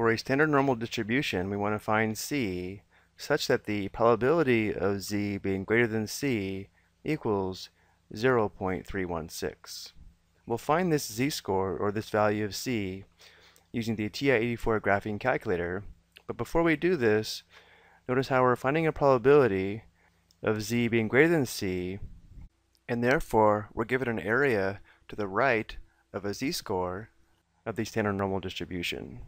For a standard normal distribution, we want to find C such that the probability of Z being greater than C equals 0.316. We'll find this z-score, or this value of c, using the TI-84 graphing calculator. But before we do this, notice how we're finding a probability of z being greater than c, and therefore we're given an area to the right of a z-score of the standard normal distribution.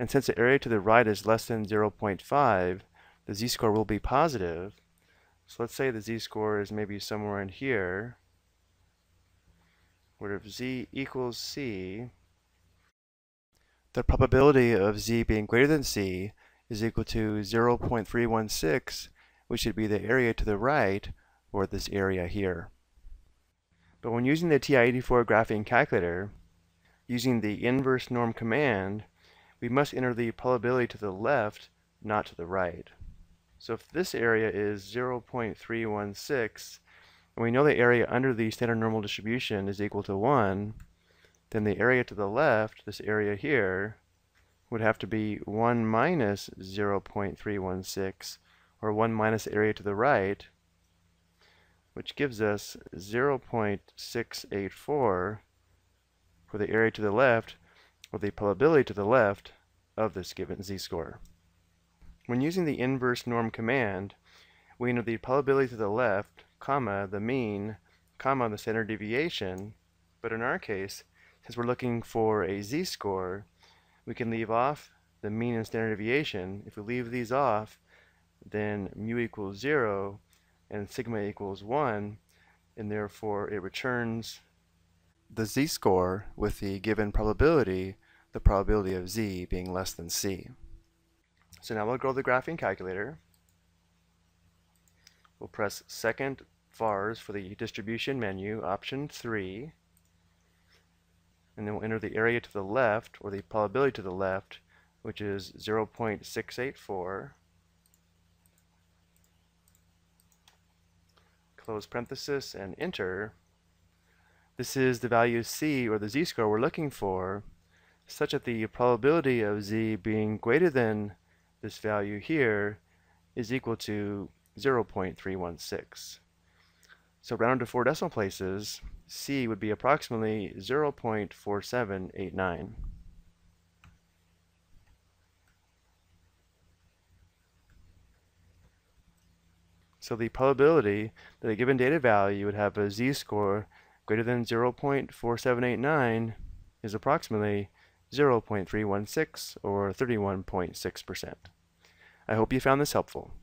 And since the area to the right is less than 0.5, the z-score will be positive. So let's say the z-score is maybe somewhere in here where if z equals c, the probability of z being greater than c is equal to 0.316, which should be the area to the right, or this area here. But when using the TI-84 graphing calculator, using the inverse norm command, we must enter the probability to the left, not to the right. So if this area is 0.316, and we know the area under the standard normal distribution is equal to 1, then the area to the left, this area here, would have to be 1 minus 0.316, or 1 minus area to the right, which gives us 0.684 for the area to the left, or the probability to the left, of this given z-score. When using the inverse norm command, we know the probability to the left comma, the mean, comma, the standard deviation. But in our case, since we're looking for a z-score, we can leave off the mean and standard deviation. If we leave these off, then mu equals 0 and sigma equals 1, and therefore it returns the z-score with the given probability, the probability of z being less than c. So now we'll go to the graphing calculator. We'll press second vars for the distribution menu, option 3. And then we'll enter the area to the left, or the probability to the left, which is 0.684. Close parenthesis and enter. This is the value c, or the z-score we're looking for, such that the probability of z being greater than this value here is equal to 0.316. So round to four decimal places, C would be approximately 0.4789. So the probability that a given data value would have a z-score greater than 0.4789 is approximately 0.316 or 31.6%. I hope you found this helpful.